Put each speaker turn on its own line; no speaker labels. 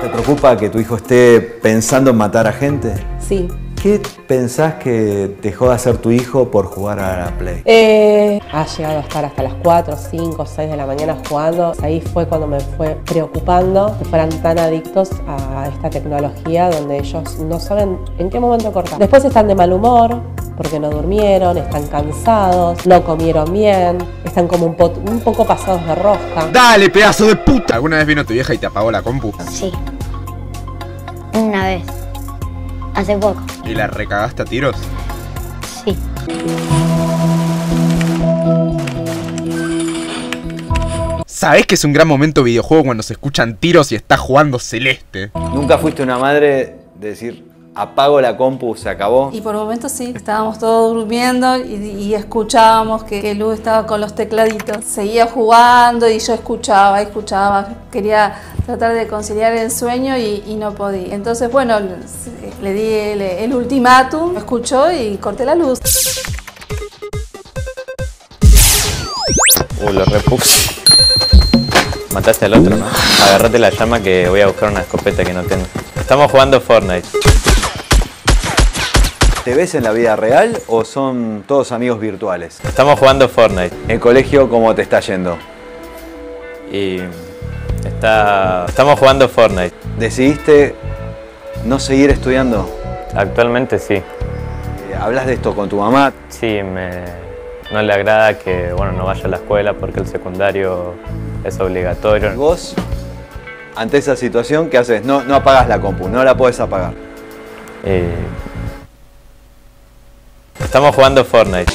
¿Te preocupa que tu hijo esté pensando en matar a gente?
Sí.
¿Qué pensás que dejó de hacer tu hijo por jugar a la Play?
Eh, ha llegado a estar hasta las 4, 5, 6 de la mañana jugando. Ahí fue cuando me fue preocupando que fueran tan adictos a esta tecnología donde ellos no saben en qué momento cortar. Después están de mal humor porque no durmieron, están cansados, no comieron bien, están como un, po- un poco pasados de rosca.
¡Dale, pedazo de puta! ¿Alguna vez vino tu vieja y te apagó la compu?
Sí. Una vez. Hace poco.
¿Y la recagaste a tiros?
Sí.
¿Sabés que es un gran momento videojuego cuando se escuchan tiros y está jugando Celeste?
¿Nunca fuiste una madre de decir, apago la compu, se acabó?
Y por momentos sí, estábamos todos durmiendo y, y escuchábamos que, que Lu estaba con los tecladitos. Seguía jugando y yo escuchaba, escuchaba. Quería tratar de conciliar el sueño y, y no podía. Entonces, bueno, le, le di el, el ultimátum, escuchó y corté la luz.
Uh, lo repuse. Mataste al otro, ¿no? Agarrate la llama que voy a buscar una escopeta que no tengo. Estamos jugando Fortnite.
¿Te ves en la vida real o son todos amigos virtuales?
Estamos jugando Fortnite.
¿En colegio cómo te está yendo?
Y está. Estamos jugando Fortnite.
¿Decidiste no seguir estudiando?
Actualmente sí.
Eh, ¿Hablas de esto con tu mamá?
Sí, me. No le agrada que bueno no vaya a la escuela porque el secundario es
¿Y
obligatorio.
vos, ante esa situación, qué haces? No, no apagas la compu, no la puedes apagar.
Eh, Estamos jugando Fortnite.